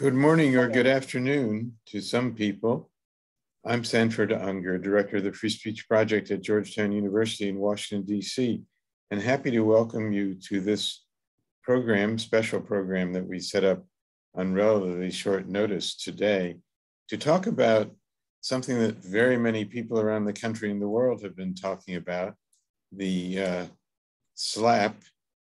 Good morning or good afternoon to some people. I'm Sanford Ungar, Director of the Free Speech Project at Georgetown University in Washington, D.C., and happy to welcome you to this program, special program that we set up on relatively short notice today to talk about something that very many people around the country and the world have been talking about the uh, slap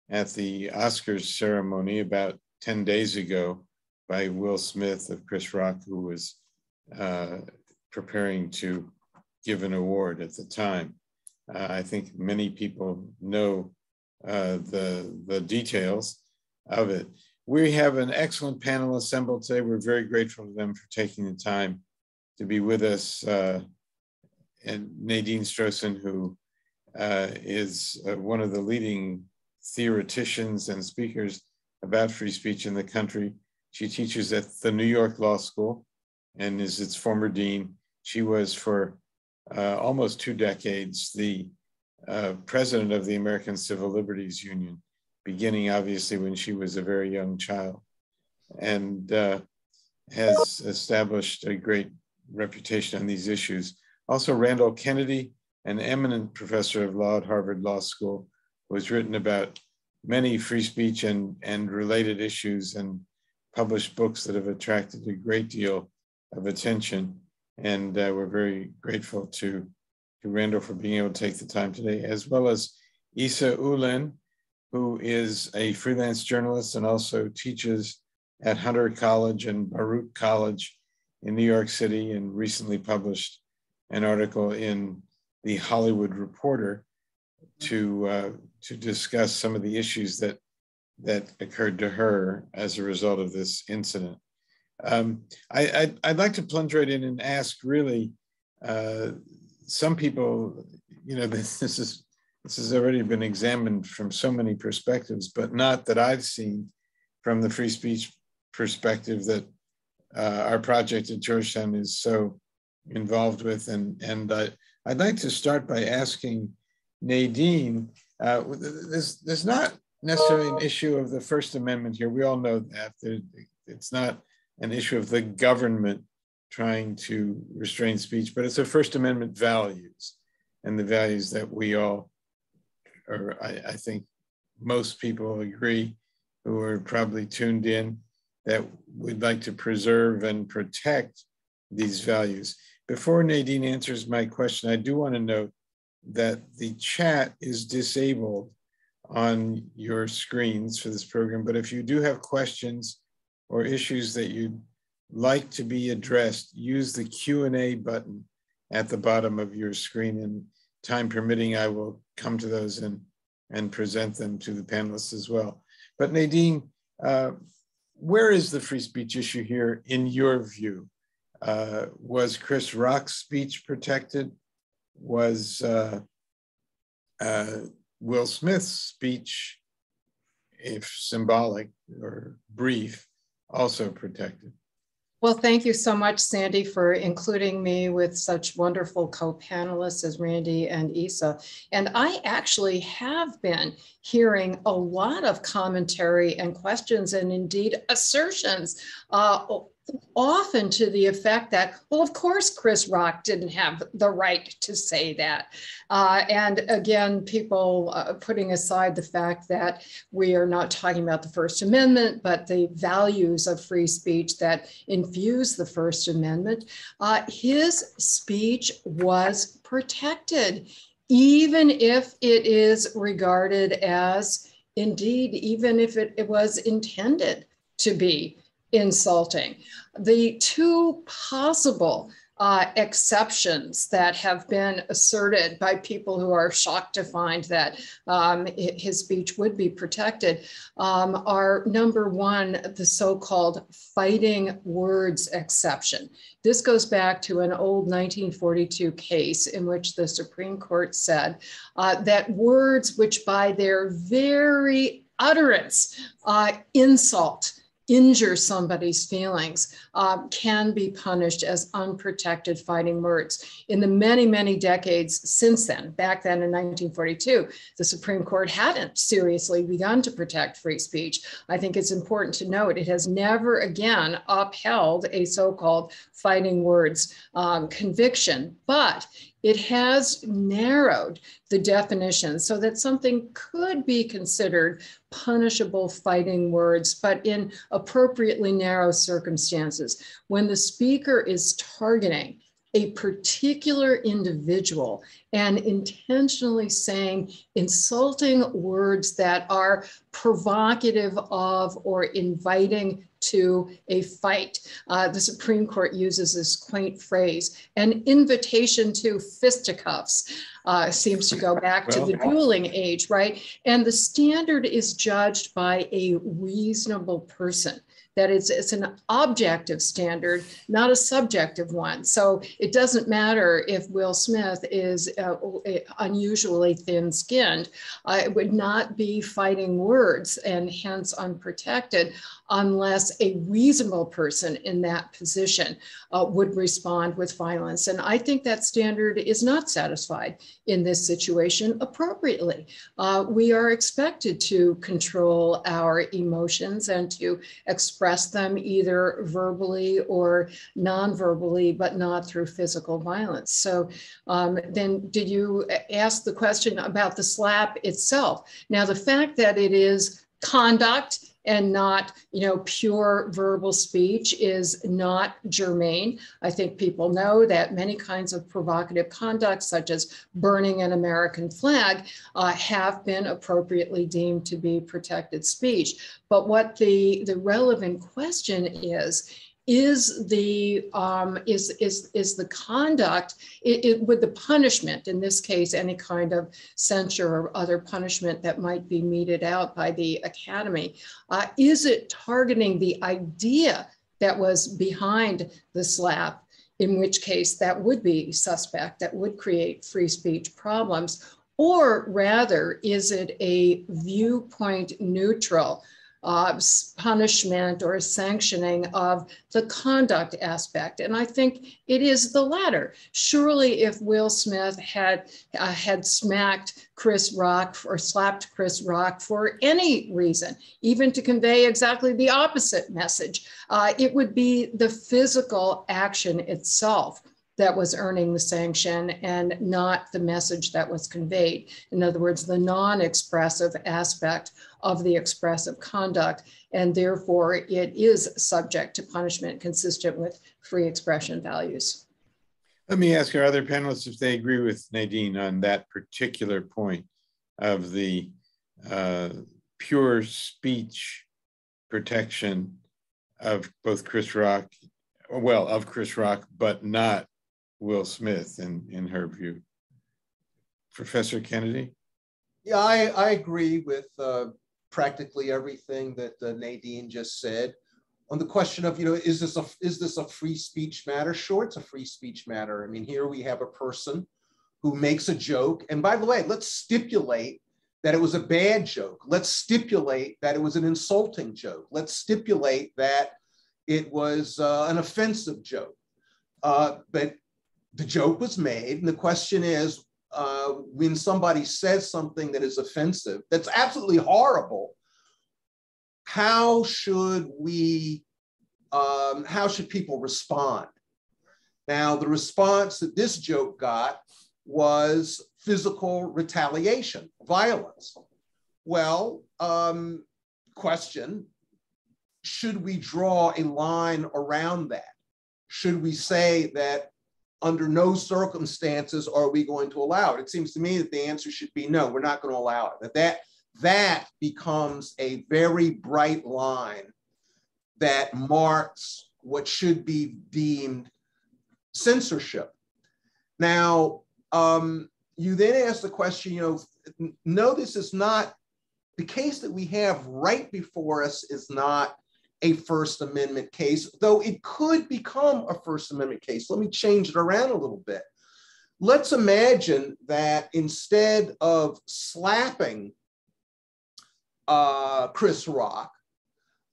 at the Oscars ceremony about 10 days ago by Will Smith of Chris Rock, who was uh, preparing to give an award at the time. Uh, I think many people know uh, the, the details of it. We have an excellent panel assembled today. We're very grateful to them for taking the time to be with us. Uh, and Nadine Strossen, who uh, is uh, one of the leading theoreticians and speakers about free speech in the country. She teaches at the New York Law School and is its former dean. She was for uh, almost two decades the uh, president of the American Civil Liberties Union, beginning obviously when she was a very young child, and uh, has established a great reputation on these issues. Also, Randall Kennedy, an eminent professor of law at Harvard Law School, who has written about many free speech and, and related issues and published books that have attracted a great deal of attention. And uh, we're very grateful to, to Randall for being able to take the time today, as well as Eisa Ulen, who is a freelance journalist and also teaches at Hunter College and Baruch College in New York City and recently published an article in the Hollywood Reporter to, uh, to discuss some of the issues that that occurred to her as a result of this incident. Um, I, would like to plunge right in and ask really, uh, some people, you know, this, this is this has already been examined from so many perspectives, but not that I've seen from the free speech perspective that uh, our project at Georgetown is so involved with. And, and I, I'd like to start by asking Nadine, uh, there's, there's not necessarily an issue of the First Amendment here. We all know that. It's not an issue of the government trying to restrain speech, but it's a First Amendment values and the values that we all, or I, I think most people agree who are probably tuned in that we'd like to preserve and protect these values. Before Nadine answers my question, I do want to note that the chat is disabled on your screens for this program. But if you do have questions or issues that you'd like to be addressed, use the Q&A button at the bottom of your screen and time permitting, I will come to those and, and present them to the panelists as well. But Nadine, uh, where is the free speech issue here in your view? Uh, was Chris Rock's speech protected? Was uh, uh Will Smith's speech, if symbolic or brief, also protected. Well, thank you so much, Sandy, for including me with such wonderful co-panelists as Randy and Eisa. And I actually have been hearing a lot of commentary and questions and indeed assertions uh, often to the effect that, well, of course, Chris Rock didn't have the right to say that. Uh, and again, people uh, putting aside the fact that we are not talking about the First Amendment, but the values of free speech that infuse the First Amendment, uh, his speech was protected, even if it is regarded as, indeed, even if it, it was intended to be insulting. The two possible uh, exceptions that have been asserted by people who are shocked to find that um, his speech would be protected um, are number one, the so called fighting words exception. This goes back to an old 1942 case in which the Supreme Court said uh, that words which by their very utterance uh, insult injure somebody's feelings uh, can be punished as unprotected fighting words. In the many, many decades since then, back then in 1942, the Supreme Court hadn't seriously begun to protect free speech. I think it's important to note it has never again upheld a so called fighting words um, conviction, but it has narrowed the definition so that something could be considered punishable fighting words, but in appropriately narrow circumstances. When the speaker is targeting a particular individual and intentionally saying insulting words that are provocative of or inviting to a fight. Uh, the Supreme Court uses this quaint phrase an invitation to fisticuffs. Uh, seems to go back well, to the dueling age, right? And the standard is judged by a reasonable person that it's, it's an objective standard, not a subjective one. So it doesn't matter if Will Smith is uh, unusually thin skinned, uh, it would not be fighting words and hence unprotected unless a reasonable person in that position uh, would respond with violence. And I think that standard is not satisfied in this situation appropriately. Uh, we are expected to control our emotions and to express them either verbally or non-verbally, but not through physical violence. So um, then did you ask the question about the slap itself? Now, the fact that it is conduct and not you know pure verbal speech is not germane. I think people know that many kinds of provocative conduct such as burning an american flag uh, have been appropriately deemed to be protected speech. But what the the relevant question is is the um, is is is the conduct it, it, with the punishment in this case any kind of censure or other punishment that might be meted out by the academy uh, is it targeting the idea that was behind the slap in which case that would be suspect that would create free speech problems? Or rather is it a viewpoint neutral uh, punishment or sanctioning of the conduct aspect. And I think it is the latter. Surely, if Will Smith had uh, had smacked Chris Rock or slapped Chris Rock for any reason, even to convey exactly the opposite message, uh, it would be the physical action itself that was earning the sanction and not the message that was conveyed. In other words, the non expressive aspect of the expressive conduct, and therefore it is subject to punishment consistent with free expression values. Let me ask our other panelists if they agree with Nadine on that particular point of the uh, pure speech protection of both Chris Rock, well, of Chris Rock, but not Will Smith in, in her view. Professor Kennedy? Yeah, I, I agree with uh, practically everything that uh, Nadine just said. On the question of, you know, is this a is this a free speech matter? Sure, it's a free speech matter. I mean, here we have a person who makes a joke. And by the way, let's stipulate that it was a bad joke. Let's stipulate that it was an insulting joke. Let's stipulate that it was uh, an offensive joke. Uh, but the joke was made. And the question is uh, when somebody says something that is offensive, that's absolutely horrible, how should we, um, how should people respond? Now, the response that this joke got was physical retaliation, violence. Well, um, question should we draw a line around that? Should we say that under no circumstances are we going to allow it. It seems to me that the answer should be no, we're not going to allow it. That that, that becomes a very bright line that marks what should be deemed censorship. Now, um, you then ask the question, you know, no, this is not the case that we have right before us is not a First Amendment case, though it could become a First Amendment case. Let me change it around a little bit. Let's imagine that instead of slapping uh, Chris Rock,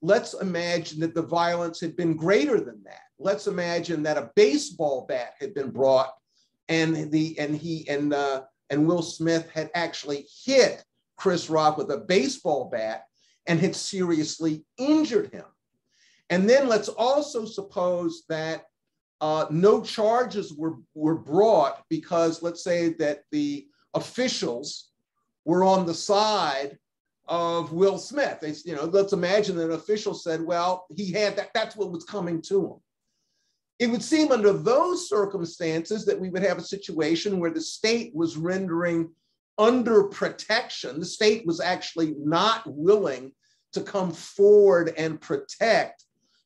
let's imagine that the violence had been greater than that. Let's imagine that a baseball bat had been brought and the and he and uh, and Will Smith had actually hit Chris Rock with a baseball bat and had seriously injured him. And then let's also suppose that uh, no charges were, were brought because let's say that the officials were on the side of Will Smith. They, you know, let's imagine that an official said, well, he had that, that's what was coming to him. It would seem under those circumstances that we would have a situation where the state was rendering under protection. The state was actually not willing to come forward and protect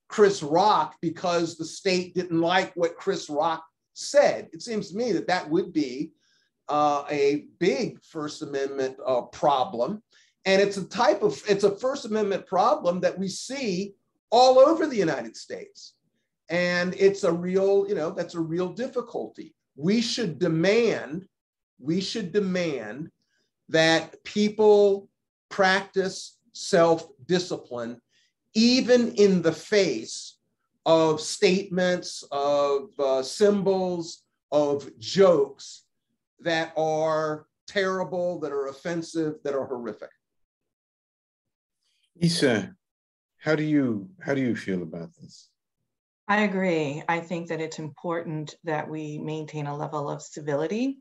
Chris Rock because the state didn't like what Chris Rock said. It seems to me that that would be uh, a big First Amendment uh, problem. And it's a type of, it's a First Amendment problem that we see all over the United States. And it's a real, you know, that's a real difficulty. We should demand, we should demand that people practice self discipline, even in the face of statements, of uh, symbols, of jokes that are terrible, that are offensive, that are horrific. Eisa, how do you how do you feel about this? I agree. I think that it's important that we maintain a level of civility,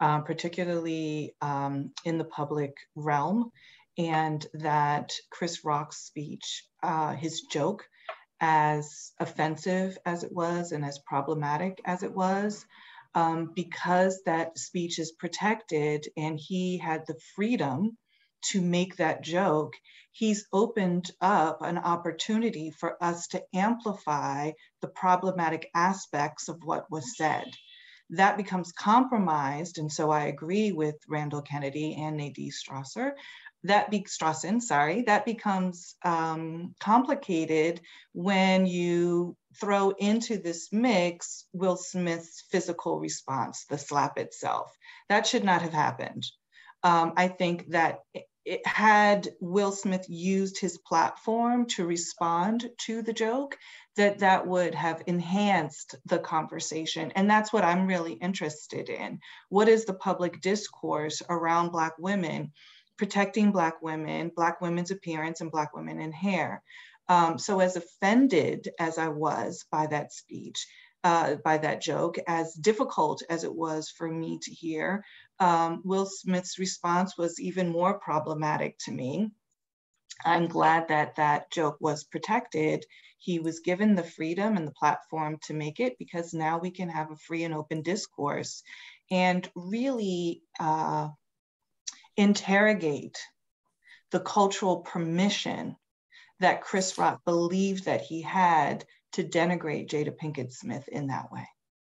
uh, particularly um, in the public realm, and that Chris Rock's speech, uh, his joke, as offensive as it was and as problematic as it was, um, because that speech is protected and he had the freedom to make that joke, he's opened up an opportunity for us to amplify the problematic aspects of what was said. That becomes compromised, and so I agree with Randall Kennedy and Nadine Strossen. That be Strossen, sorry, that becomes um, complicated when you throw into this mix Will Smith's physical response, the slap itself. That should not have happened. Um, I think that it had Will Smith used his platform to respond to the joke, that that would have enhanced the conversation. And that's what I'm really interested in. What is the public discourse around Black women, protecting Black women, Black women's appearance, and Black women in hair? Um, so, as offended as I was by that speech, uh, by that joke, as difficult as it was for me to hear, um, Will Smith's response was even more problematic to me. I'm glad that that joke was protected. He was given the freedom and the platform to make it because now we can have a free and open discourse and really uh, interrogate the cultural permission that Chris Rock believed that he had to denigrate Jada Pinkett Smith in that way.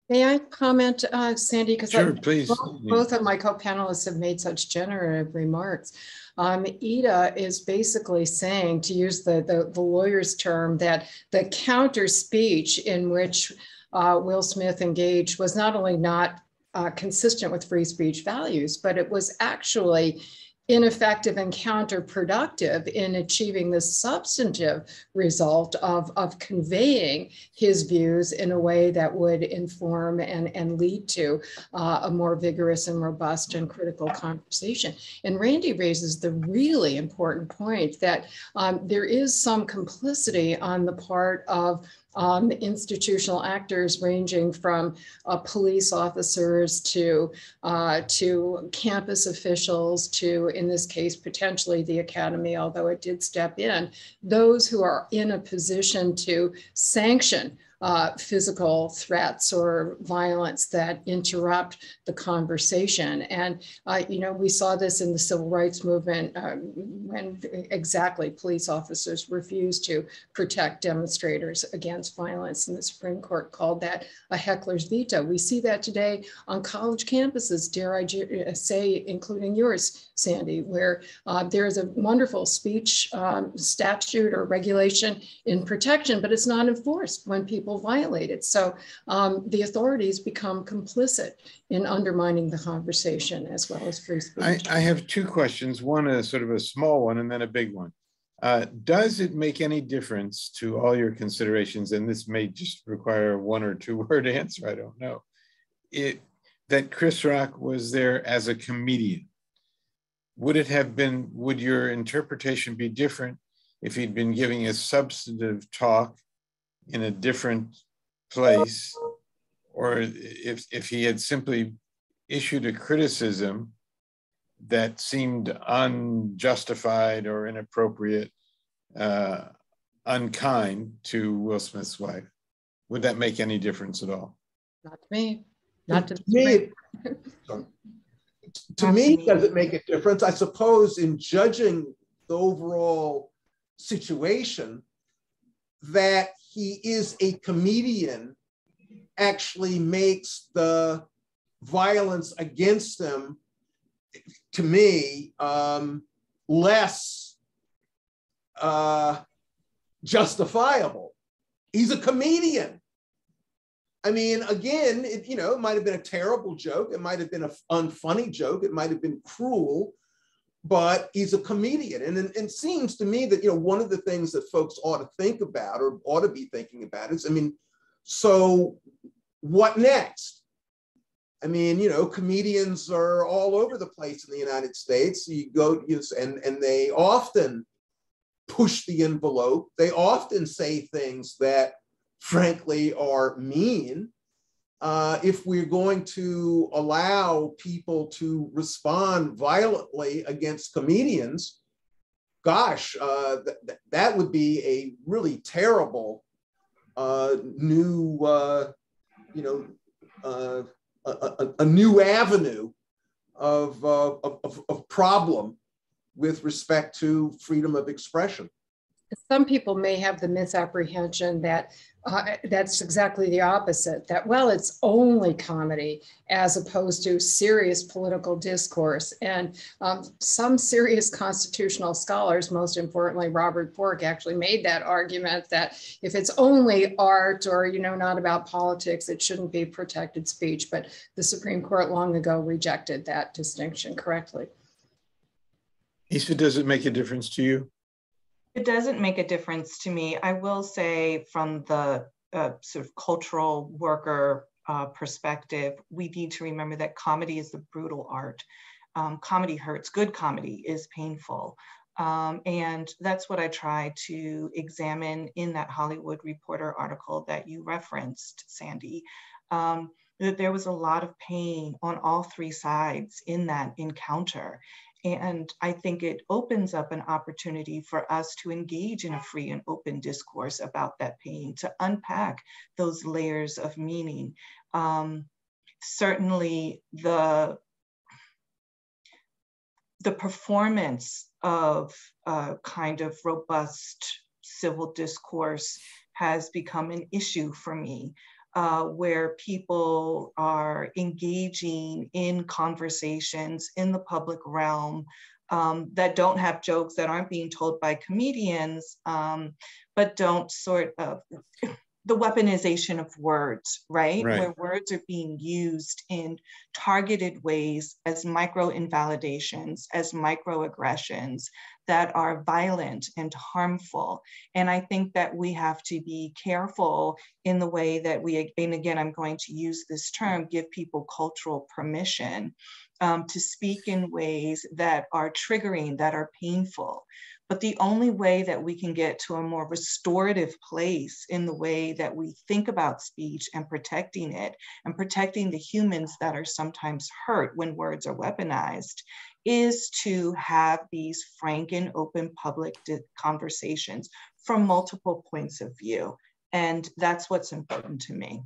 May I comment, uh, Sandy? Because sure, please. Both, both, of my co-panelists have made such generative remarks. Um, Eisa is basically saying, to use the, the, the lawyer's term, that the counter speech in which uh, Will Smith engaged was not only not uh, consistent with free speech values, but it was actually ineffective and counterproductive in achieving the substantive result of, of conveying his views in a way that would inform and, and lead to uh, a more vigorous and robust and critical conversation. And Randy raises the really important point that um, there is some complicity on the part of um, institutional actors ranging from uh, police officers to, uh, to campus officials to, in this case, potentially the academy, although it did step in, those who are in a position to sanction uh, physical threats or violence that interrupt the conversation. And, uh, you know, we saw this in the civil rights movement um, when exactly police officers refused to protect demonstrators against violence. And the Supreme Court called that a heckler's veto. We see that today on college campuses, dare I uh, say, including yours, Sandy, where uh, there is a wonderful speech um, statute or regulation in protection, but it's not enforced when people people. So um, the authorities become complicit in undermining the conversation as well as free speech. I, I have two questions. One is sort of a small one and then a big one. Uh, does it make any difference to all your considerations, and this may just require a one or two word answer, I don't know, it, that Chris Rock was there as a comedian? Would it have been, would your interpretation be different if he'd been giving a substantive talk in a different place, or if, if he had simply issued a criticism that seemed unjustified or inappropriate, uh, unkind to Will Smith's wife? Would that make any difference at all? Not to me. Not to, me. to me, does it make a difference? I suppose in judging the overall situation, that he is a comedian actually makes the violence against him to me, um, less uh, justifiable. He's a comedian. I mean, again, it, you know, it might have been a terrible joke. It might have been an unfunny joke. It might have been cruel, but he's a comedian. And, and it seems to me that, you know, one of the things that folks ought to think about or ought to be thinking about is, I mean, so what next? I mean, you know, comedians are all over the place in the United States. You go, you know, and and they often push the envelope. They often say things that, frankly, are mean. Uh, if we're going to allow people to respond violently against comedians, gosh, uh, th- that would be a really terrible uh, new, uh, you know, uh, a, a, new avenue of, uh, of, of problem with respect to freedom of expression. Some people may have the misapprehension that uh, that's exactly the opposite that well it's only comedy as opposed to serious political discourse. And um, some serious constitutional scholars most importantly robert bork actually made that argument that if it's only art or you know not about politics it shouldn't be protected speech. But the supreme court long ago rejected that distinction correctly. Eisa, does it make a difference to you it doesn't make a difference to me. I will say, from the uh, sort of cultural worker uh, perspective, we need to remember that comedy is the brutal art. Um, comedy hurts. Good comedy is painful. Um, and that's what I try to examine in that Hollywood Reporter article that you referenced, Sandy. Um, that there was a lot of pain on all three sides in that encounter. And I think it opens up an opportunity for us to engage in a free and open discourse about that pain, to unpack those layers of meaning. Um, certainly, the the performance of a kind of robust civil discourse has become an issue for me uh, where people are engaging in conversations in the public realm um, that don't have jokes that aren't being told by comedians, um, but don't sort of the weaponization of words, right? right? Where words are being used in targeted ways as micro invalidations, as microaggressions that are violent and harmful. And I think that we have to be careful in the way that we, and again, I'm going to use this term, give people cultural permission um, to speak in ways that are triggering, that are painful. But the only way that we can get to a more restorative place in the way that we think about speech and protecting it and protecting the humans that are sometimes hurt when words are weaponized is to have these frank and open public conversations from multiple points of view. And that's what's important to me.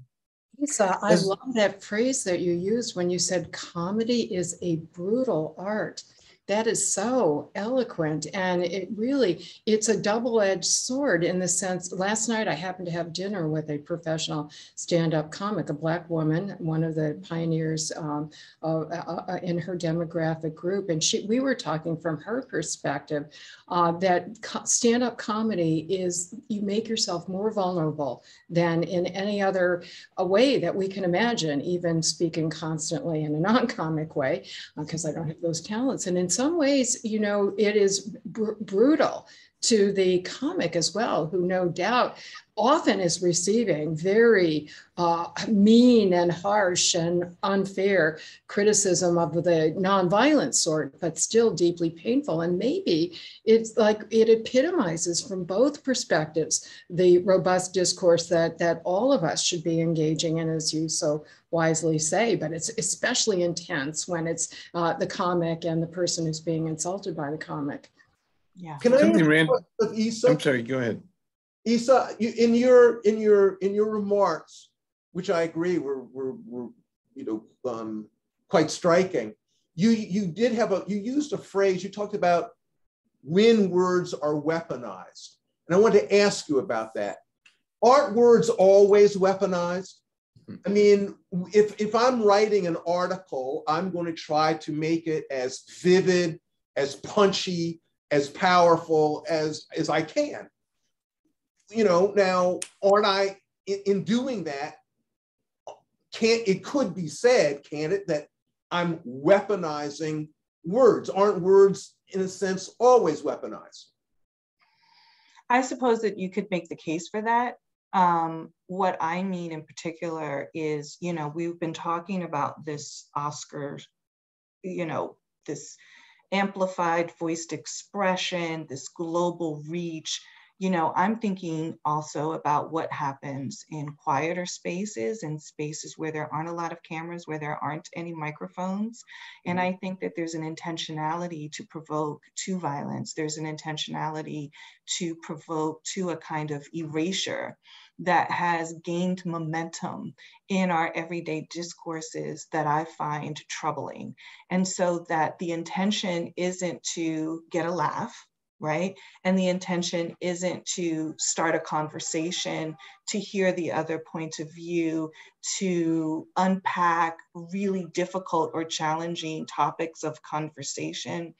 Lisa, I love that phrase that you used when you said comedy is a brutal art that is so eloquent and it really it's a double-edged sword in the sense last night i happened to have dinner with a professional stand-up comic a black woman one of the pioneers um, uh, uh, in her demographic group and she we were talking from her perspective uh, that stand-up comedy is you make yourself more vulnerable than in any other uh, way that we can imagine even speaking constantly in a non-comic way because uh, i don't have those talents and in some ways, you know, it is br- brutal to the comic as well, who no doubt often is receiving very uh, mean and harsh and unfair criticism of the nonviolent sort, but still deeply painful. And maybe it's like it epitomizes from both perspectives the robust discourse that that all of us should be engaging in, as you so wisely say. But it's especially intense when it's uh, the comic and the person who's being insulted by the comic. Yeah. Can I Something ask ran- of Eisa? I'm sorry, go ahead. Eisa, you, in your in your in your remarks, which I agree were were, were you know um, quite striking. You you did have a you used a phrase. You talked about when words are weaponized, and I wanted to ask you about that. Aren't words always weaponized? I mean, if if I'm writing an article, I'm going to try to make it as vivid, as punchy, as powerful as as I can you know, now aren't I in, in doing that? Can't it could be said, can it, that I'm weaponizing words? Aren't words, in a sense, always weaponized? I suppose that you could make the case for that. Um, what I mean in particular is, you know, we've been talking about this Oscar, you know, this amplified voiced expression, this global reach you know, I'm thinking also about what happens in quieter spaces and spaces where there aren't a lot of cameras, where there aren't any microphones. And mm-hmm. I think that there's an intentionality to provoke to violence. There's an intentionality to provoke to a kind of erasure that has gained momentum in our everyday discourses that I find troubling. And so that the intention isn't to get a laugh, right? And the intention isn't to start a conversation, to hear the other point of view, to unpack really difficult or challenging topics of conversation,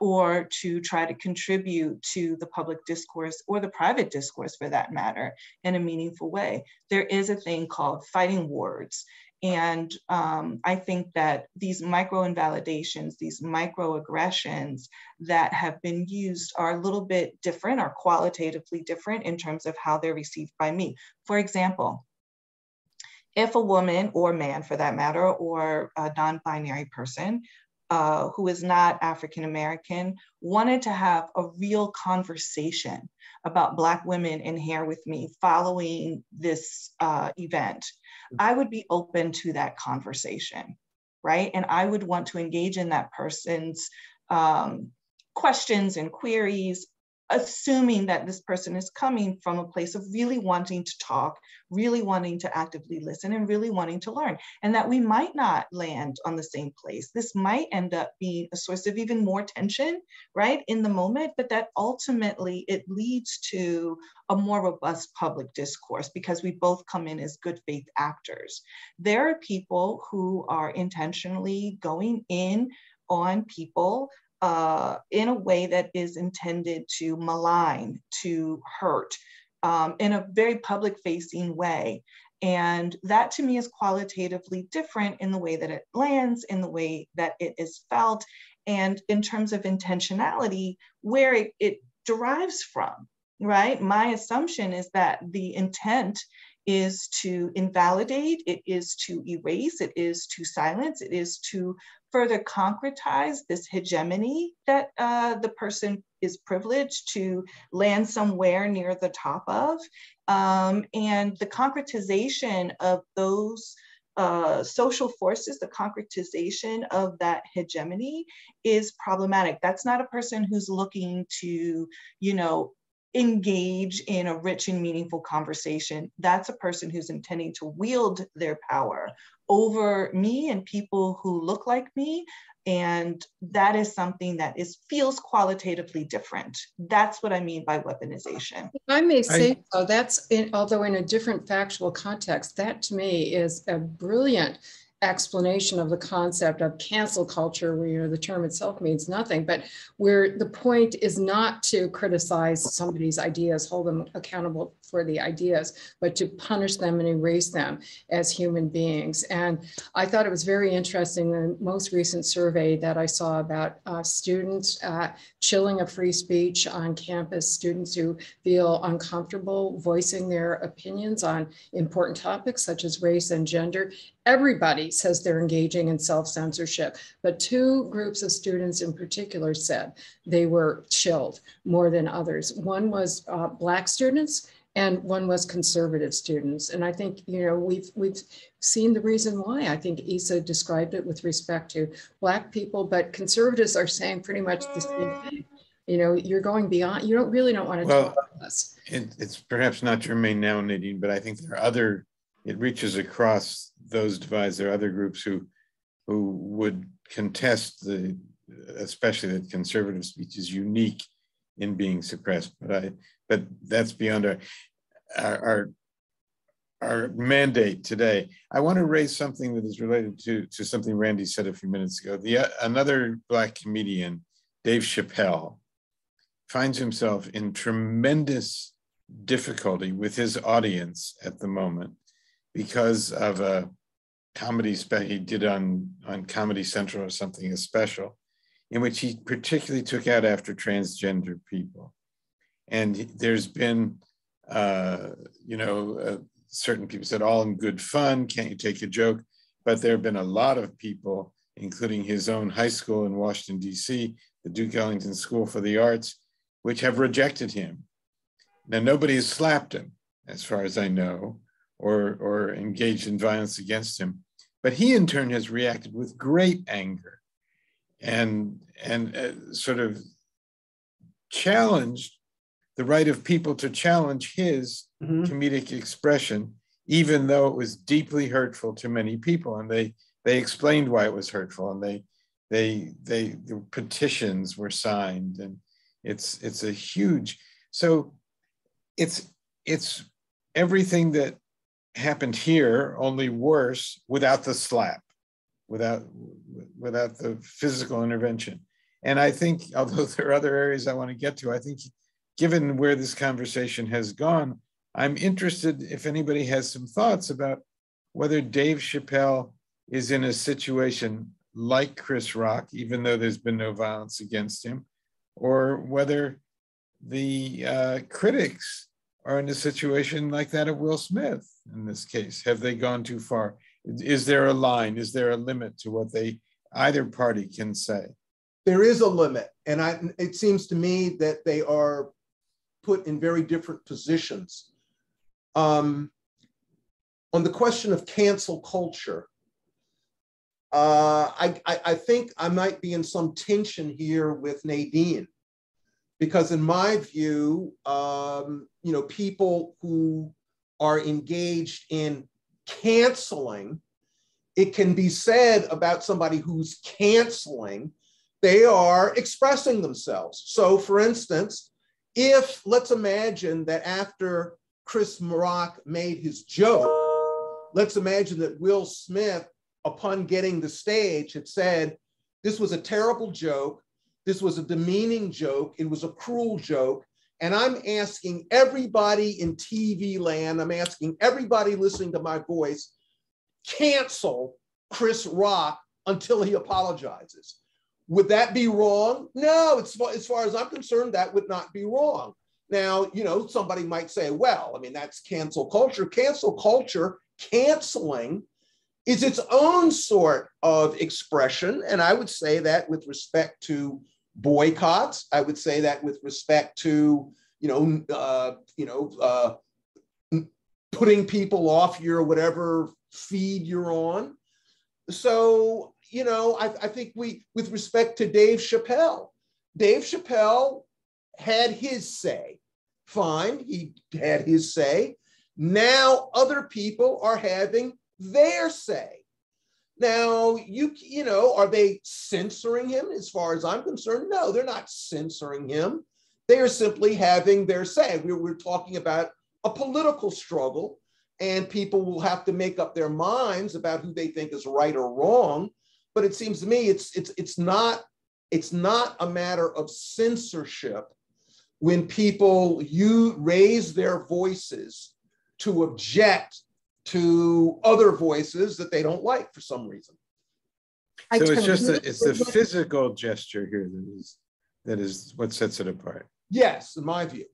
or to try to contribute to the public discourse or the private discourse for that matter in a meaningful way. There is a thing called fighting words. And um, I think that these micro invalidations, these microaggressions that have been used are a little bit different, are qualitatively different in terms of how they're received by me. For example, if a woman or man for that matter, or a non binary person uh, who is not African American wanted to have a real conversation about Black women in hair with me following this uh, event, I would be open to that conversation, right? And I would want to engage in that person's um, questions and queries assuming that this person is coming from a place of really wanting to talk, really wanting to actively listen, and really wanting to learn, and that we might not land on the same place. This might end up being a source of even more tension, right, in the moment, but that ultimately it leads to a more robust public discourse because we both come in as good faith actors. There are people who are intentionally going in on people uh, in a way that is intended to malign, to hurt, um, in a very public facing way. And that to me is qualitatively different in the way that it lands, in the way that it is felt, and in terms of intentionality, where it, it derives from, right? My assumption is that the intent is to invalidate, it is to erase, it is to silence, it is to further concretize this hegemony that uh, the person is privileged to land somewhere near the top of. Um, and the concretization of those uh, social forces, the concretization of that hegemony is problematic. That's not a person who's looking to, you know, engage in a rich and meaningful conversation. That's a person who's intending to wield their power over me and people who look like me. And that is something that is feels qualitatively different. That's what I mean by weaponization. If I may say I, so, that's in, although in a different factual context, that to me is a brilliant explanation of the concept of cancel culture, where you know the term itself means nothing, but where the point is not to criticize somebody's ideas, hold them accountable for the ideas, but to punish them and erase them as human beings. And I thought it was very interesting the most recent survey that I saw about uh, students uh, chilling of free speech on campus, students who feel uncomfortable voicing their opinions on important topics such as race and gender. Everybody says they're engaging in self-censorship, but two groups of students in particular said they were chilled more than others. One was uh, Black students and one was conservative students. And I think, you know, we've we've seen the reason why. I think Eisa described it with respect to Black people, but conservatives are saying pretty much the same thing. You know, you're going beyond, you don't really don't want to well, talk to us. It, it's perhaps not germane now, Nadine, but I think there are other, it reaches across those divides. There are other groups who who would contest the, especially that conservative speech is unique in being suppressed. But I, but that's beyond our, our, our mandate today. I want to raise something that is related to, to something Randy said a few minutes ago. The, uh, another Black comedian, Dave Chappelle, finds himself in tremendous difficulty with his audience at the moment because of a comedy spe- he did on, on Comedy Central or something, a special, in which he particularly took out after transgender people. And there's been, uh, you know, uh, certain people said, all in good fun, can't you take a joke? But there have been a lot of people, including his own high school in Washington, D.C., the Duke Ellington School for the Arts, which have rejected him. Now, nobody has slapped him, as far as I know, or, or engaged in violence against him. But he, in turn, has reacted with great anger and, and uh, sort of challenged the right of people to challenge his mm-hmm. comedic expression, even though it was deeply hurtful to many people. And they they explained why it was hurtful, and they they they the petitions were signed, and it's it's a huge. So it's it's everything that happened here, only worse without the slap, without without the physical intervention. And I think, although there are other areas I want to get to, I think given where this conversation has gone, I'm interested if anybody has some thoughts about whether Dave Chappelle is in a situation like Chris Rock, even though there's been no violence against him, or whether the uh, critics are in a situation like that of Will Smith in this case. Have they gone too far? Is there a line? Is there a limit to what they either party can say? There is a limit, and I, it seems to me that they are put in very different positions. Um, on the question of cancel culture, uh, I, I, I, think I might be in some tension here with Nadine, because in my view, um, you know, people who are engaged in canceling, it can be said about somebody who's canceling, they are expressing themselves. So, for instance, if let's imagine that after Chris Rock made his joke, let's imagine that Will Smith, upon getting the stage, had said, This was a terrible joke. This was a demeaning joke. It was a cruel joke. And I'm asking everybody in TV land, I'm asking everybody listening to my voice, cancel Chris Rock until he apologizes. Would that be wrong? No, it's, as far as I'm concerned, that would not be wrong. Now, you know, somebody might say, well, I mean, that's cancel culture. Cancel culture, canceling is its own sort of expression. And I would say that with respect to boycotts, I would say that with respect to, you know, uh, you know, uh, putting people off your whatever feed you're on. So you know, I, I think we, with respect to Dave Chappelle, Dave Chappelle had his say. Fine, he had his say. Now other people are having their say. Now, you you know, are they censoring him as far as I'm concerned? No, they're not censoring him. They are simply having their say. We we're talking about a political struggle and people will have to make up their minds about who they think is right or wrong. But it seems to me it's it's it's not it's not a matter of censorship when people you raise their voices to object to other voices that they don't like for some reason. So it's just a, it's the physical gesture here that is that is what sets it apart. Yes, in my view.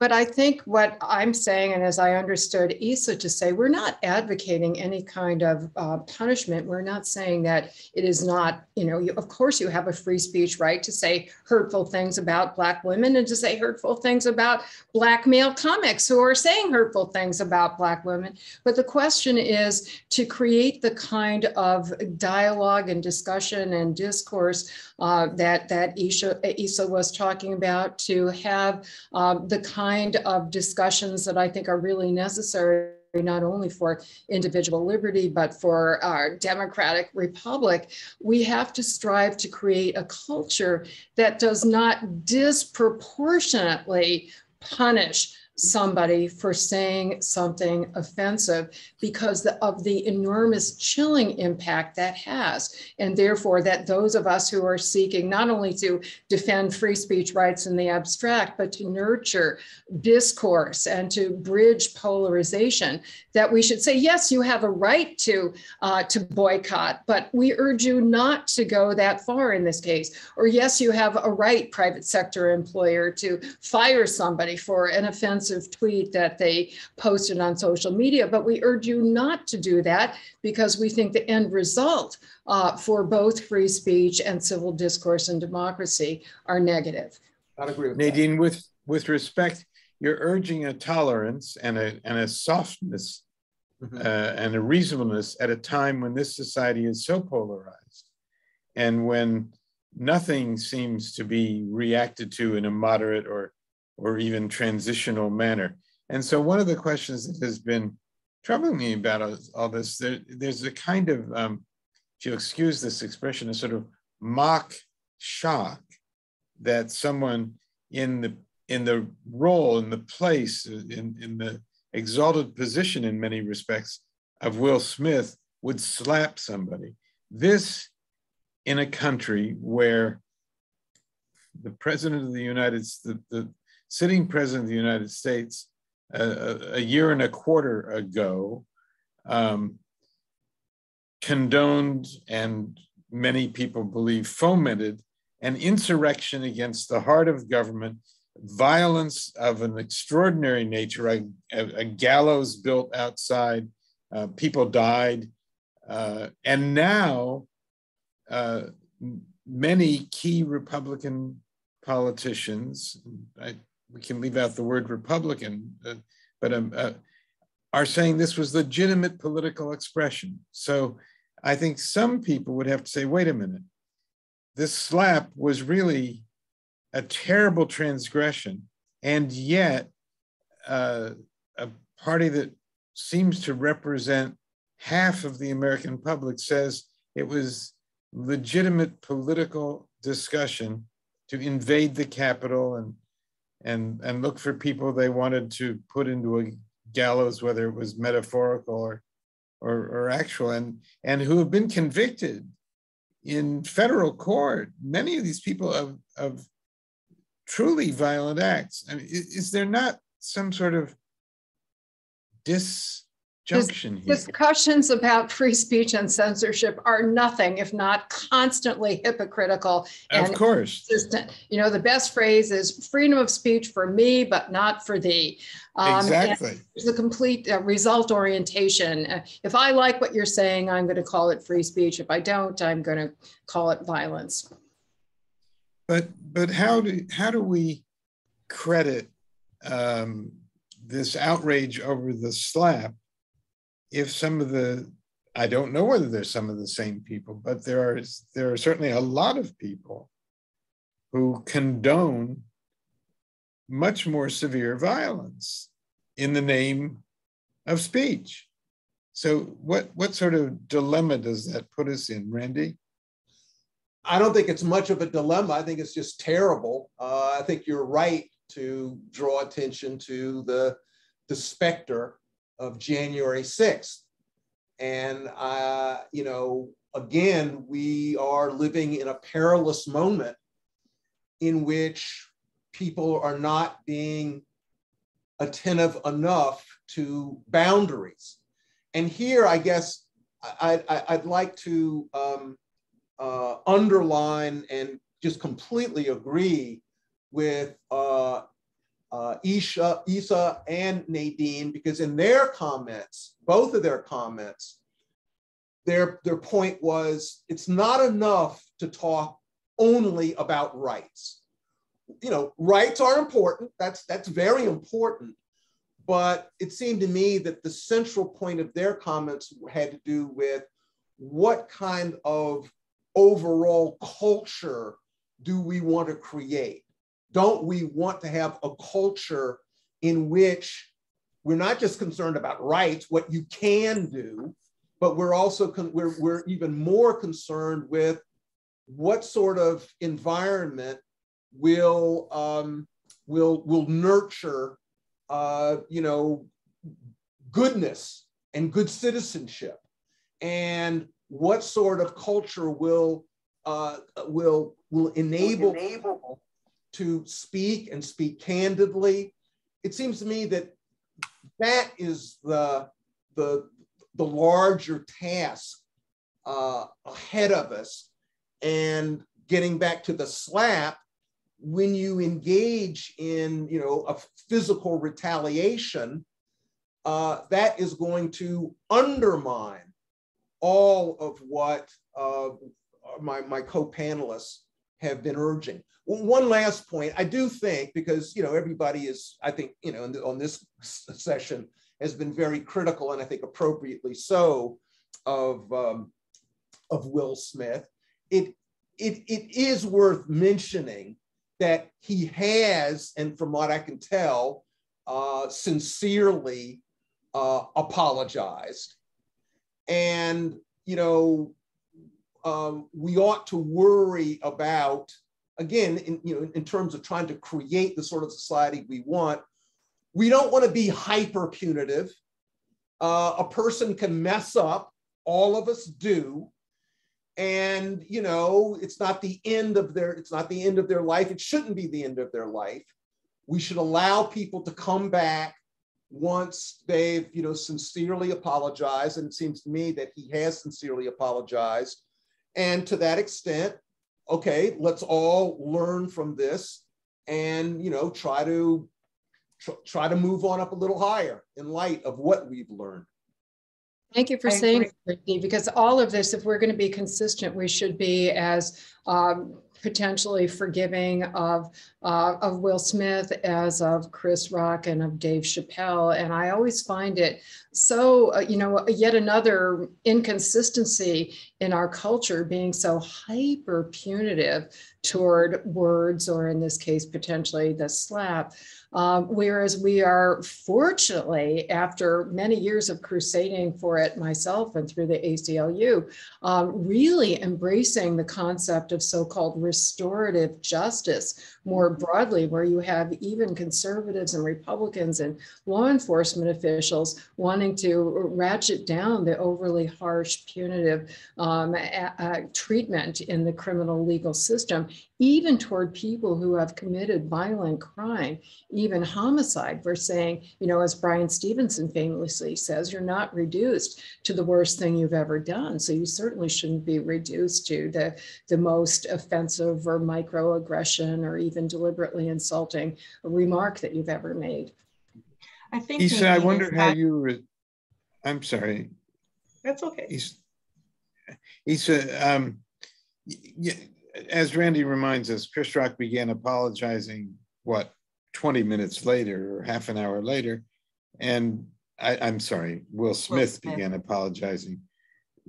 But I think what I'm saying, and as I understood Eisa to say, we're not advocating any kind of uh, punishment. We're not saying that it is not, you know, you, of course you have a free speech right to say hurtful things about Black women and to say hurtful things about Black male comics who are saying hurtful things about Black women. But the question is to create the kind of dialogue and discussion and discourse uh, that, that Isha, Isa was talking about, to have uh, the kind kind of discussions that I think are really necessary not only for individual liberty, but for our democratic republic, we have to strive to create a culture that does not disproportionately punish somebody for saying something offensive because of the enormous chilling impact that has. And therefore, that those of us who are seeking not only to defend free speech rights in the abstract, but to nurture discourse and to bridge polarization, that we should say, yes, you have a right to, uh, to boycott, but we urge you not to go that far in this case. Or yes, you have a right, private sector employer, to fire somebody for an offensive tweet that they posted on social media. But we urge you not to do that because we think the end result uh, for both free speech and civil discourse and democracy are negative. i agree with Nadine, that. with, with respect, you're urging a tolerance and a, and a softness mm-hmm. uh, and a reasonableness at a time when this society is so polarized and when nothing seems to be reacted to in a moderate or or even transitional manner. And so one of the questions that has been troubling me about all this, there, there's a kind of, um, if you'll excuse this expression, a sort of mock shock that someone in the in the role, in the place, in, in the exalted position in many respects of Will Smith would slap somebody. This in a country where the president of the United States, the, the sitting president of the United States, uh, a year and a quarter ago, um, condoned and many people believe fomented an insurrection against the heart of government violence of an extraordinary nature, a, a gallows built outside, uh, people died. Uh, and now, uh, many key Republican politicians, I, we can leave out the word Republican, uh, but um, uh, are saying this was legitimate political expression. So I think some people would have to say, wait a minute, this slap was really a terrible transgression, and yet uh, a party that seems to represent half of the American public says it was legitimate political discussion to invade the Capitol and and and look for people they wanted to put into a gallows, whether it was metaphorical or or, or actual, and and who have been convicted in federal court. Many of these people of, of truly violent acts. I mean, is, is there not some sort of disjunction here? Discussions about free speech and censorship are nothing if not constantly hypocritical and of course. consistent. You know, the best phrase is freedom of speech for me, but not for thee. Um, exactly. It's a complete uh, result orientation. Uh, if I like what you're saying, I'm going to call it free speech. If I don't, I'm going to call it violence. But but how do how do we credit um, this outrage over the slap if some of the I don't know whether there's some of the same people, but there are there are certainly a lot of people who condone much more severe violence in the name of speech. So what what sort of dilemma does that put us in, Randy? I don't think it's much of a dilemma. I think it's just terrible. Uh, I think you're right to draw attention to the the specter of January 6th. And, uh, you know, again, we are living in a perilous moment in which people are not being attentive enough to boundaries. And here, I guess, I, would like to um, uh, underline and just completely agree with uh, uh, Isha, Eisa and Nadine, because in their comments, both of their comments, their, their point was it's not enough to talk only about rights. You know, rights are important. That's that's very important. But it seemed to me that the central point of their comments had to do with what kind of overall culture do we want to create? Don't we want to have a culture in which we're not just concerned about rights, what you can do, but we're also we're, we're even more concerned with what sort of environment will um, will will nurture uh, you know goodness and good citizenship. And what sort of culture will uh, will will enable, enable to speak and speak candidly. It seems to me that that is the the the larger task uh, ahead of us. And getting back to the slap, when you engage in you know a physical retaliation, uh, that is going to undermine all of what uh, my, my co-panelists have been urging. One last point, I do think, because you know everybody is, I think, you know, on this session has been very critical, and I think appropriately so, of um, of Will Smith it, it, it is worth mentioning that he has, and from what I can tell, uh, sincerely uh, apologized. And, you know, um, we ought to worry about, again, in, you know, in terms of trying to create the sort of society we want, we don't want to be hyper punitive. Uh, a person can mess up, all of us do and you know it's not the end of their it's not the end of their life. It shouldn't be the end of their life. We should allow people to come back once they've you know sincerely apologized and it seems to me that he has sincerely apologized and to that extent okay let's all learn from this and you know try to tr- try to move on up a little higher in light of what we've learned. Thank you for I saying that, because all of this, if we're going to be consistent, we should be as um, potentially forgiving of uh, of Will Smith as of Chris Rock and of Dave Chappelle. And I always find it so, uh, you know, yet another inconsistency in our culture being so hyper punitive toward words, or in this case, potentially the slap. Um, whereas we are fortunately, after many years of crusading for it myself and through the ACLU, um, really embracing the concept of so called restorative justice more broadly, where you have even conservatives and Republicans and law enforcement officials wanting to ratchet down the overly harsh, punitive um, a, a treatment in the criminal legal system, even toward people who have committed violent crime, even homicide. We're saying, you know, as Bryan Stevenson famously says, you're not reduced to the worst thing you've ever done. So you certainly shouldn't be reduced to the, the most offensive or microaggression or even deliberately insulting remark that you've ever made. I think Eisa, I wonder how you re- I'm sorry. That's okay. Eisa, Eisa um, yeah, as Randy reminds us, Chris Rock began apologizing, what, 20 minutes later or half an hour later. And I, am sorry, Will Smith, Will Smith, began apologizing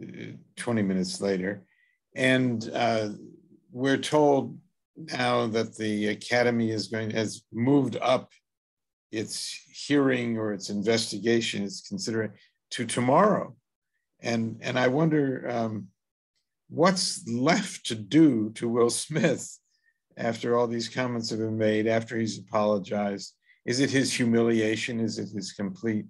uh, 20 minutes later. And uh, we're told now that the Academy is going has moved up its hearing or its investigation, it's considering to tomorrow. And, and I wonder, um, what's left to do to Will Smith after all these comments have been made, after he's apologized? Is it his humiliation? Is it his complete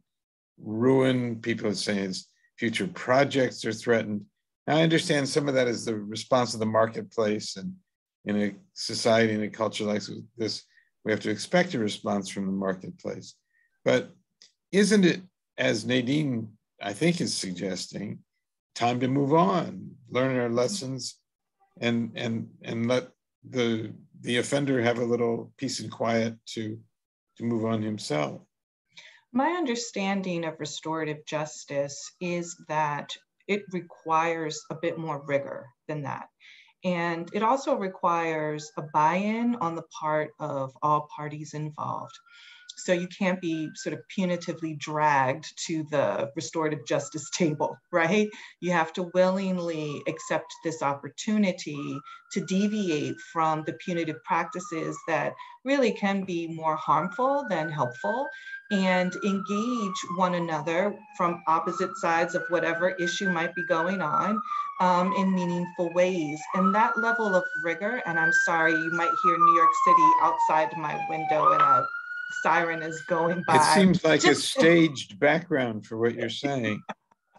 ruin. People are saying his future projects are threatened. Now, I understand some of that is the response of the marketplace, and in a society and a culture like this, we have to expect a response from the marketplace. But isn't it, as Nadine, I think, is suggesting, time to move on, learn our lessons, and and and let the the offender have a little peace and quiet to to move on himself. My understanding of restorative justice is that it requires a bit more rigor than that. And it also requires a buy in on the part of all parties involved. So you can't be sort of punitively dragged to the restorative justice table, right? You have to willingly accept this opportunity to deviate from the punitive practices that really can be more harmful than helpful and engage one another from opposite sides of whatever issue might be going on um, in meaningful ways. And that level of rigor, and I'm sorry, you might hear New York City outside my window in a siren is going by. It seems like a staged background for what you're saying.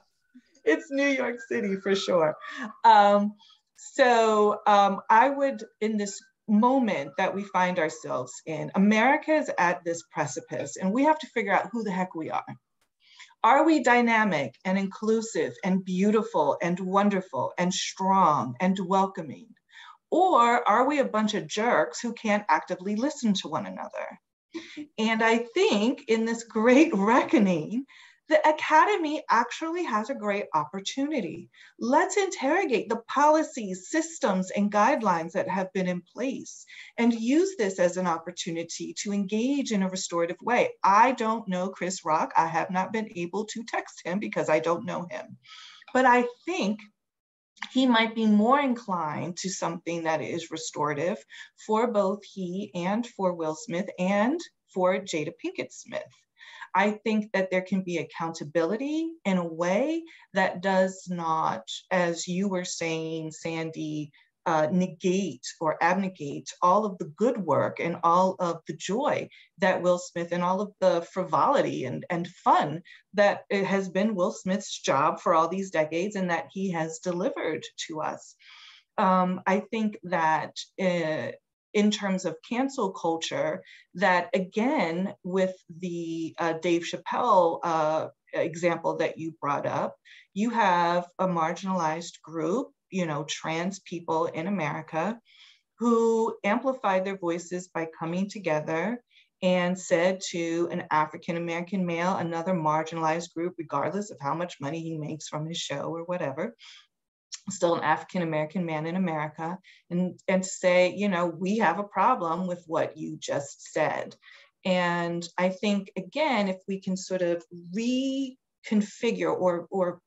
it's New York City for sure. Um, so um, I would, in this moment that we find ourselves in, America is at this precipice and we have to figure out who the heck we are. Are we dynamic and inclusive and beautiful and wonderful and strong and welcoming? Or are we a bunch of jerks who can't actively listen to one another? And I think in this great reckoning, the academy actually has a great opportunity. Let's interrogate the policies, systems, and guidelines that have been in place and use this as an opportunity to engage in a restorative way. I don't know Chris Rock. I have not been able to text him because I don't know him. But I think he might be more inclined to something that is restorative for both he and for Will Smith and for Jada Pinkett Smith. I think that there can be accountability in a way that does not, as you were saying, Sandy, uh, negate or abnegate all of the good work and all of the joy that Will Smith and all of the frivolity and, and fun that it has been Will Smith's job for all these decades and that he has delivered to us. Um, I think that uh, in terms of cancel culture, that again, with the uh, Dave Chappelle uh, example that you brought up, you have a marginalized group you know, trans people in America who amplified their voices by coming together and said to an African American male, another marginalized group, regardless of how much money he makes from his show or whatever, still an African American man in America, and, and say, you know, we have a problem with what you just said. And I think, again, if we can sort of reconfigure or, or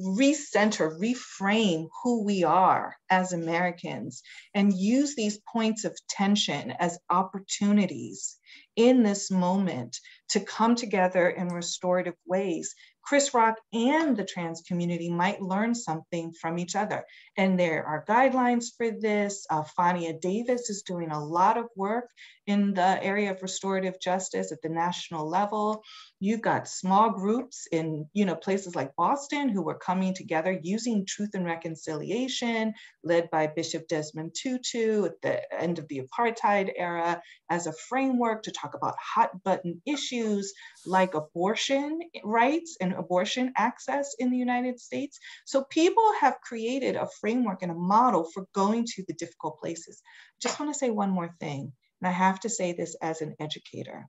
recenter, reframe who we are as Americans, and use these points of tension as opportunities in this moment to come together in restorative ways Chris Rock and the trans community might learn something from each other. And there are guidelines for this. Uh, Fania Davis is doing a lot of work in the area of restorative justice at the national level. You've got small groups in you know places like Boston who are coming together using truth and reconciliation, led by Bishop Desmond Tutu at the end of the apartheid era, as a framework to talk about hot button issues like abortion rights and abortion access in the United States. So people have created a framework and a model for going to the difficult places. Just want to say one more thing, and I have to say this as an educator.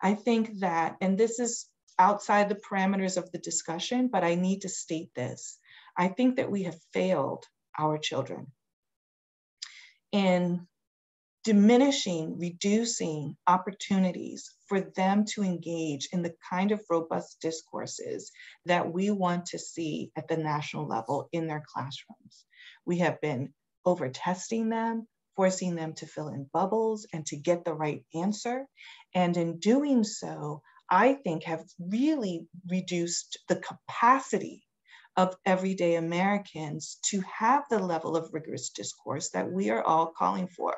I think that, and this is outside the parameters of the discussion, but I need to state this. I think that we have failed our children in diminishing, reducing opportunities for them to engage in the kind of robust discourses that we want to see at the national level in their classrooms. We have been over testing them, forcing them to fill in bubbles and to get the right answer. And in doing so, I think have really reduced the capacity of everyday Americans to have the level of rigorous discourse that we are all calling for.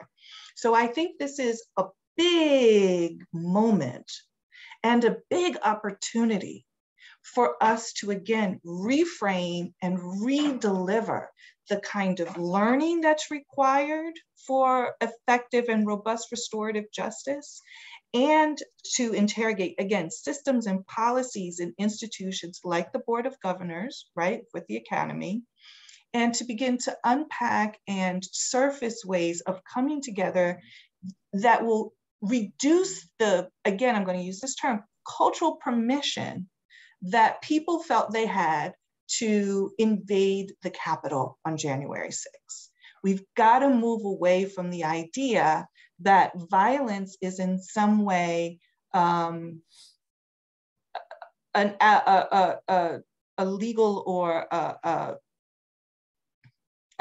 So I think this is a big moment and a big opportunity for us to again reframe and redeliver the kind of learning that's required for effective and robust restorative justice and to interrogate again systems and policies and institutions like the board of governors right with the academy and to begin to unpack and surface ways of coming together that will reduce the again i'm going to use this term cultural permission that people felt they had to invade the Capitol on January 6th. We've got to move away from the idea that violence is in some way um, an, a, a, a, a, legal or a,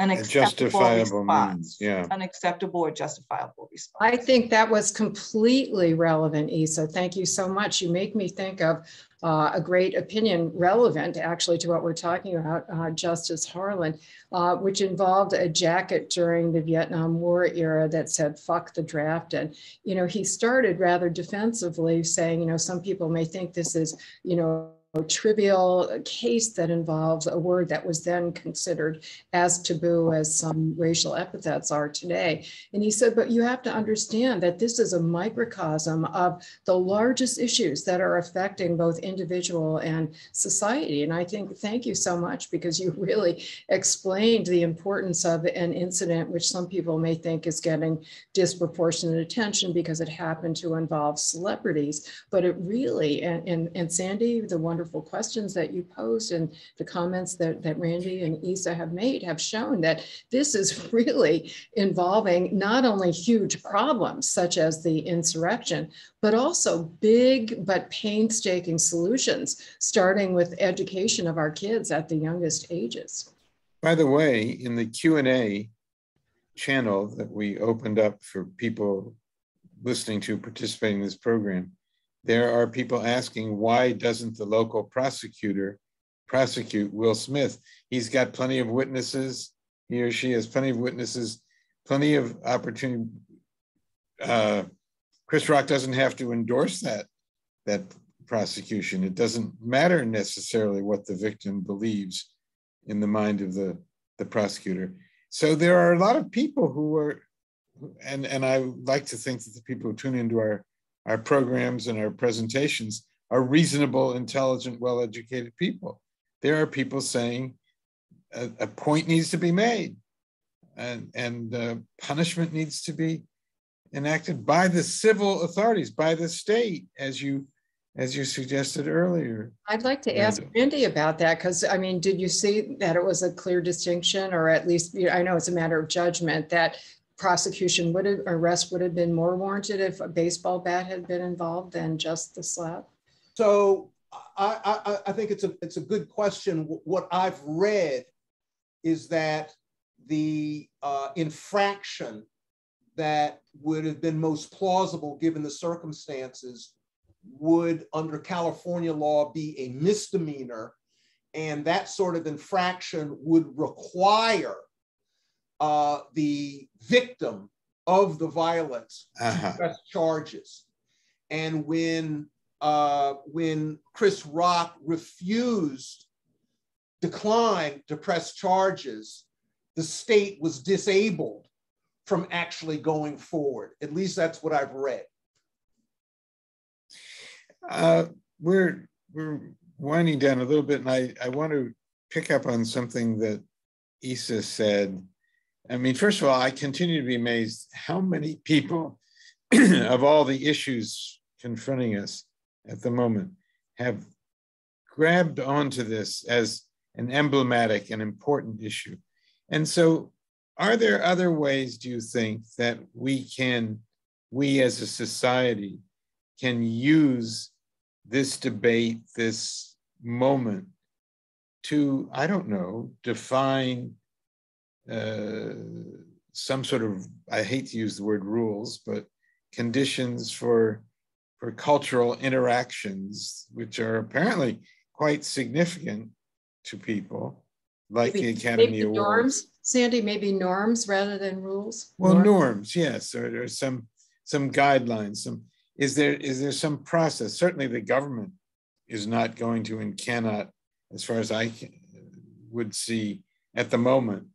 an justifiable response, means, yeah. Unacceptable or justifiable response. I think that was completely relevant, Eisa. Thank you so much. You make me think of uh, a great opinion relevant actually to what we're talking about, uh, Justice Harlan, uh, which involved a jacket during the Vietnam War era that said, fuck the draft. And, you know, he started rather defensively saying, you know, some people may think this is, you know, trivial case that involves a word that was then considered as taboo as some racial epithets are today. And he said, but you have to understand that this is a microcosm of the largest issues that are affecting both individual and society. And I think, thank you so much because you really explained the importance of an incident which some people may think is getting disproportionate attention because it happened to involve celebrities, but it really, and, and, and Sandy, the one wonderful questions that you posed and the comments that, that Randy and Eisa have made have shown that this is really involving not only huge problems such as the insurrection, but also big but painstaking solutions, starting with education of our kids at the youngest ages. By the way, in the Q&A channel that we opened up for people listening to participating in this program, there are people asking why doesn't the local prosecutor prosecute Will Smith? He's got plenty of witnesses. He or she has plenty of witnesses, plenty of opportunity. Uh, Chris Rock doesn't have to endorse that that prosecution. It doesn't matter necessarily what the victim believes in the mind of the, the prosecutor. So there are a lot of people who are, and, and I like to think that the people who tune into our our programs and our presentations are reasonable, intelligent, well educated people. There are people saying a, a point needs to be made and, and uh, punishment needs to be enacted by the civil authorities, by the state, as you as you suggested earlier. I'd like to ask Randy about that because I mean, did you see that it was a clear distinction, or at least you know, I know it's a matter of judgment that prosecution would have, arrest would have been more warranted if a baseball bat had been involved than just the slap? So I, I, I think it's a, it's a good question. What I've read is that the uh, infraction that would have been most plausible given the circumstances would, under California law, be a misdemeanor. And that sort of infraction would require uh, the victim of the violence uh-huh. press charges. And when uh, when Chris Rock refused, declined to press charges, the state was disabled from actually going forward. At least that's what I've read. Uh, we're we're winding down a little bit, and I, I want to pick up on something that Eisa said I mean, first of all, I continue to be amazed how many people of all the issues confronting us at the moment have grabbed onto this as an emblematic and important issue. And so, are there other ways, do you think, that we can, we as a society, can use this debate, this moment to, I don't know, define uh, some sort of I hate to use the word rules, but conditions for for cultural interactions, which are apparently quite significant to people, like maybe, the Academy maybe Awards. Norms, Sandy, maybe norms rather than rules. Well, norms, norms yes, or, or some some guidelines. Some is there is there some process? Certainly, the government is not going to and cannot, as far as I can, would see at the moment,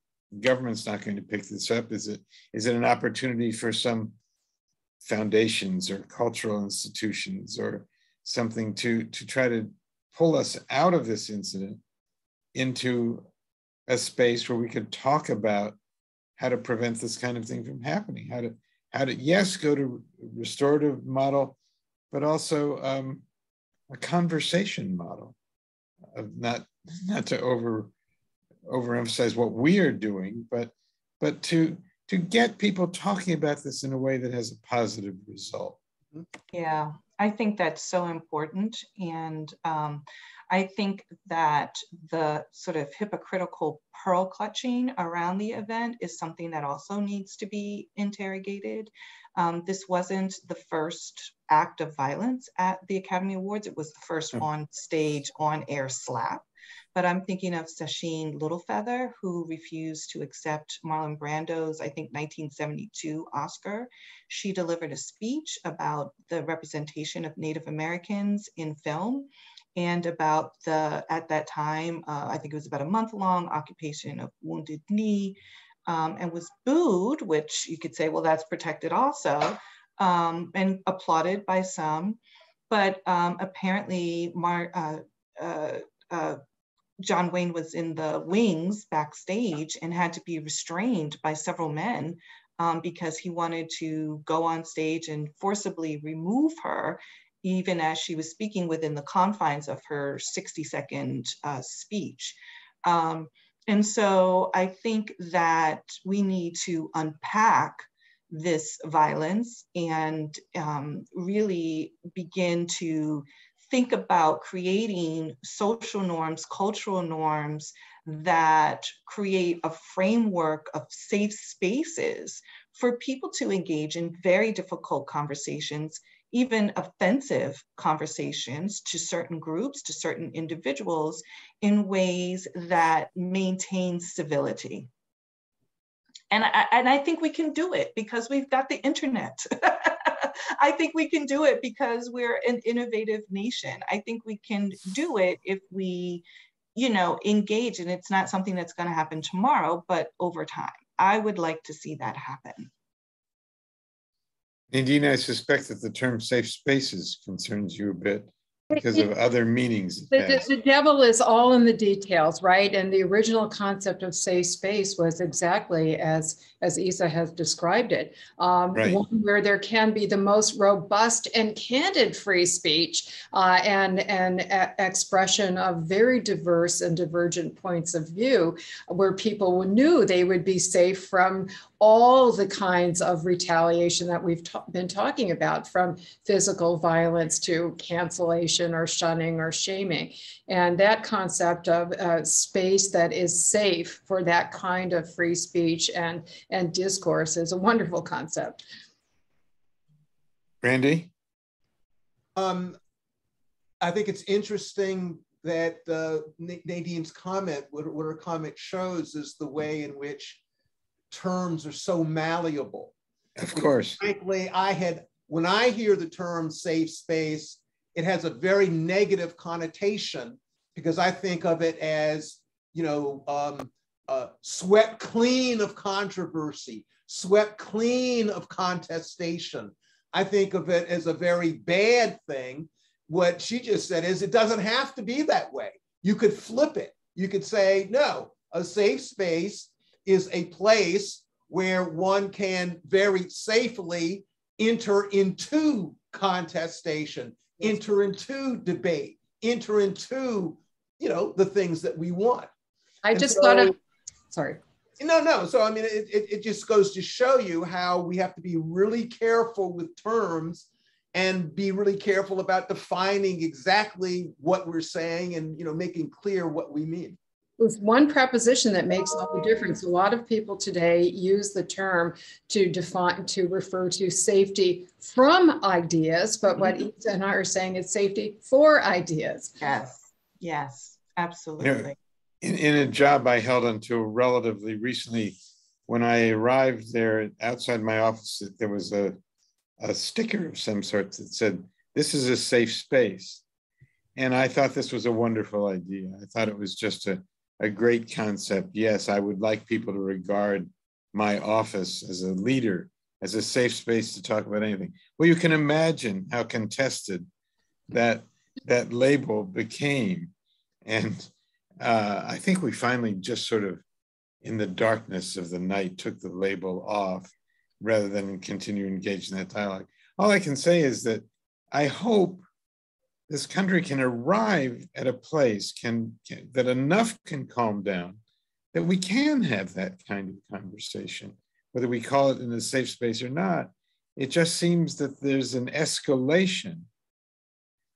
government's not going to pick this up. Is it is it an opportunity for some foundations or cultural institutions or something to to try to pull us out of this incident into a space where we could talk about how to prevent this kind of thing from happening how to how to yes go to restorative model but also um, a conversation model of not not to over overemphasize what we are doing but but to to get people talking about this in a way that has a positive result yeah i think that's so important and um, I think that the sort of hypocritical pearl clutching around the event is something that also needs to be interrogated. Um, this wasn't the first act of violence at the Academy Awards. It was the first on stage, on air slap. But I'm thinking of Sacheen Littlefeather, who refused to accept Marlon Brando's, I think, 1972 Oscar. She delivered a speech about the representation of Native Americans in film and about the, at that time, uh, I think it was about a month long occupation of Wounded Knee, um, and was booed, which you could say, well, that's protected also, um, and applauded by some. But um, apparently, Mar uh, uh, uh, John Wayne was in the wings backstage and had to be restrained by several men um, because he wanted to go on stage and forcibly remove her even as she was speaking within the confines of her 60 second uh, speech. Um, and so I think that we need to unpack this violence and um, really begin to think about creating social norms, cultural norms that create a framework of safe spaces for people to engage in very difficult conversations even offensive conversations to certain groups, to certain individuals in ways that maintain civility. And I, and I think we can do it because we've got the internet. I think we can do it because we're an innovative nation. I think we can do it if we, you know, engage and it's not something that's going to happen tomorrow, but over time. I would like to see that happen. Nadine, I suspect that the term safe spaces concerns you a bit because of other meanings. The, the, the, devil is all in the details, right? And the original concept of safe space was exactly as as Eisa has described it, um, right. one where there can be the most robust and candid free speech uh, and and a- expression of very diverse and divergent points of view, where people knew they would be safe from all the kinds of retaliation that we've ta- been talking about, from physical violence to cancellation or shunning or shaming. And that concept of uh, space that is safe for that kind of free speech and, and discourse is a wonderful concept. Randy? Um, I think it's interesting that uh, Nadine's comment, what, what her comment shows is the way in which terms are so malleable. Of course. Frankly, I had, when I hear the term safe space, it has a very negative connotation because I think of it as, you know, um, uh, swept clean of controversy, swept clean of contestation. I think of it as a very bad thing. What she just said is it doesn't have to be that way. You could flip it. You could say, no, a safe space is a place where one can very safely enter into contestation, enter into debate, enter into, you know, the things that we want. I and just so, thought of, sorry. No, no. So, I mean, it, it, it just goes to show you how we have to be really careful with terms and be really careful about defining exactly what we're saying and, you know, making clear what we mean. It's one preposition that makes all the difference. A lot of people today use the term to define, to refer to safety from ideas, but what mm-hmm. Eisa and I are saying is safety for ideas. Yes, yes, absolutely. You know, in, in a job I held until relatively recently, when I arrived there outside my office, there was a a sticker of some sort that said, This is a safe space. And I thought this was a wonderful idea. I thought it was just a, a great concept. Yes, I would like people to regard my office as a leader, as a safe space to talk about anything. Well, you can imagine how contested that that label became. And uh, I think we finally just sort of, in the darkness of the night, took the label off rather than continue to engage in that dialogue. All I can say is that I hope this country can arrive at a place can, can, that enough can calm down that we can have that kind of conversation, whether we call it in a safe space or not. It just seems that there's an escalation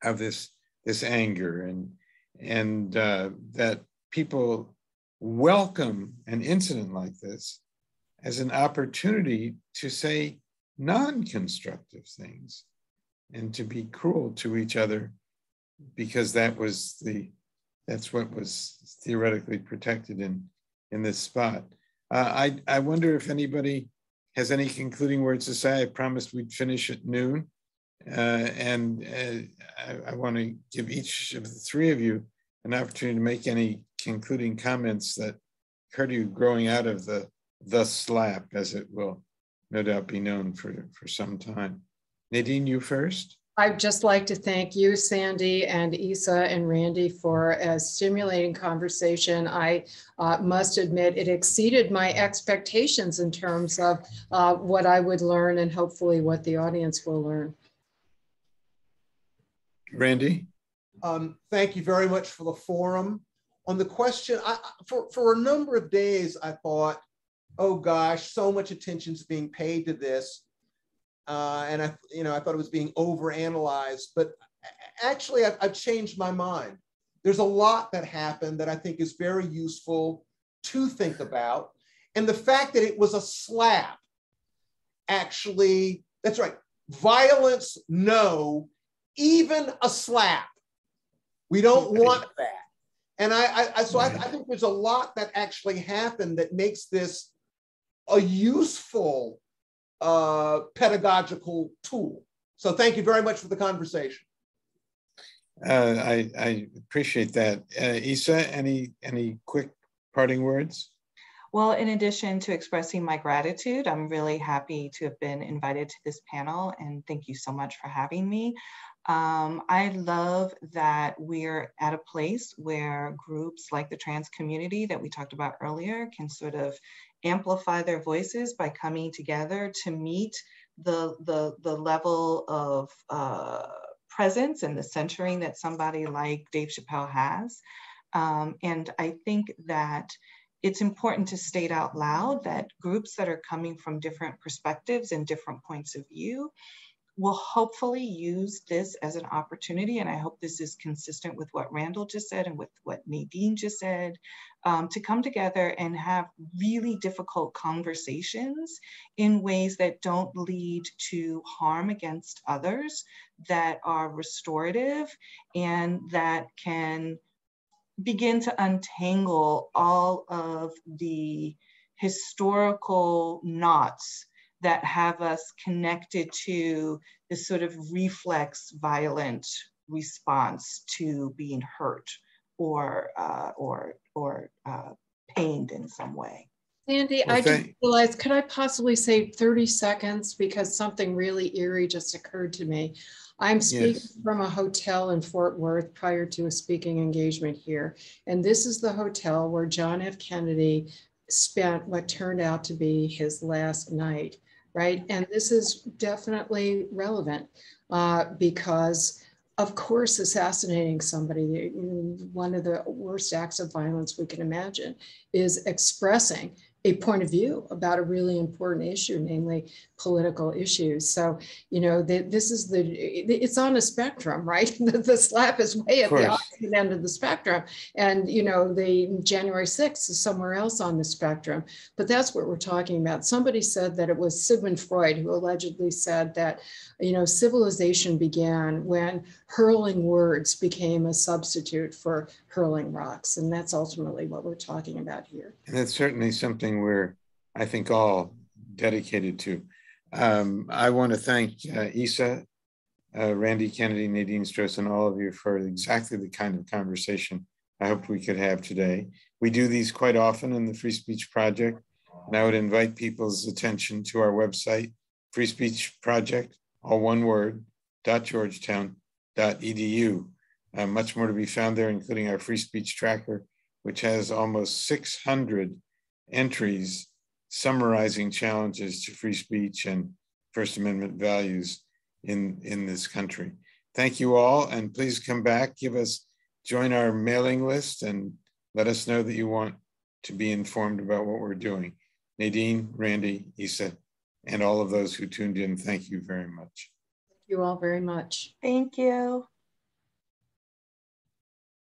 of this this anger and and uh, that people welcome an incident like this as an opportunity to say non-constructive things and to be cruel to each other because that was the that's what was theoretically protected in in this spot. Uh, I I wonder if anybody has any concluding words to say. I promised we'd finish at noon, uh, and uh, I, I want to give each of the three of you an opportunity to make any concluding comments that occurred to you growing out of the the slap, as it will no doubt be known for for some time. Nadine, you first. I'd just like to thank you, Sandy, and Eisa and Randy for a stimulating conversation. I uh, must admit it exceeded my expectations in terms of uh, what I would learn and hopefully what the audience will learn. Randy? Um, thank you very much for the forum. On the question, I, for, for a number of days, I thought, oh gosh, so much attention is being paid to this uh, and I, you know, I thought it was being overanalyzed. But actually, I've, I've changed my mind. There's a lot that happened that I think is very useful to think about, and the fact that it was a slap, actually, that's right. Violence, no, even a slap. We don't want that. And I, I so I, I, think there's a lot that actually happened that makes this a useful uh, pedagogical tool. So thank you very much for the conversation. Uh, I, I, appreciate that. Uh, Eisa, any, any quick parting words? Well, in addition to expressing my gratitude, I'm really happy to have been invited to this panel and thank you so much for having me. Um, I love that we're at a place where groups like the trans community that we talked about earlier can sort of amplify their voices by coming together to meet the, the, the level of uh, presence and the centering that somebody like Dave Chappelle has. Um, and I think that it's important to state out loud that groups that are coming from different perspectives and different points of view will hopefully use this as an opportunity, and I hope this is consistent with what Randall just said and with what Nadine just said, um, to come together and have really difficult conversations in ways that don't lead to harm against others, that are restorative, and that can begin to untangle all of the historical knots that have us connected to this sort of reflex violent response to being hurt or uh, or or uh, pained in some way. Sandy, well, I just realized, could I possibly say 30 seconds because something really eerie just occurred to me. I'm speaking yes. from a hotel in Fort Worth prior to a speaking engagement here. And this is the hotel where John F. Kennedy spent what turned out to be his last night right? And this is definitely relevant uh, because, of course, assassinating somebody, one of the worst acts of violence we can imagine, is expressing a point of view about a really important issue, namely political issues. So, you know, the, this is the, it's on a spectrum, right? the, the slap is way at the opposite end of the spectrum. And, you know, the January 6th is somewhere else on the spectrum. But that's what we're talking about. Somebody said that it was Sigmund Freud who allegedly said that, you know, civilization began when hurling words became a substitute for hurling rocks. And that's ultimately what we're talking about here. And that's certainly something we're, I think, all dedicated to. Um, I want to thank uh, Eisa, uh, Randy Kennedy, Nadine Strossen, and all of you for exactly the kind of conversation I hoped we could have today. We do these quite often in the Free Speech Project, and I would invite people's attention to our website, Free Speech Project, all one word, dot georgetown.edu. Uh, much more to be found there, including our free speech tracker, which has almost 600 entries summarizing challenges to free speech and First Amendment values in, in this country. Thank you all, and please come back, give us, join our mailing list, and let us know that you want to be informed about what we're doing. Nadine, Randy, Eisa, and all of those who tuned in, thank you very much. Thank you all very much. Thank you.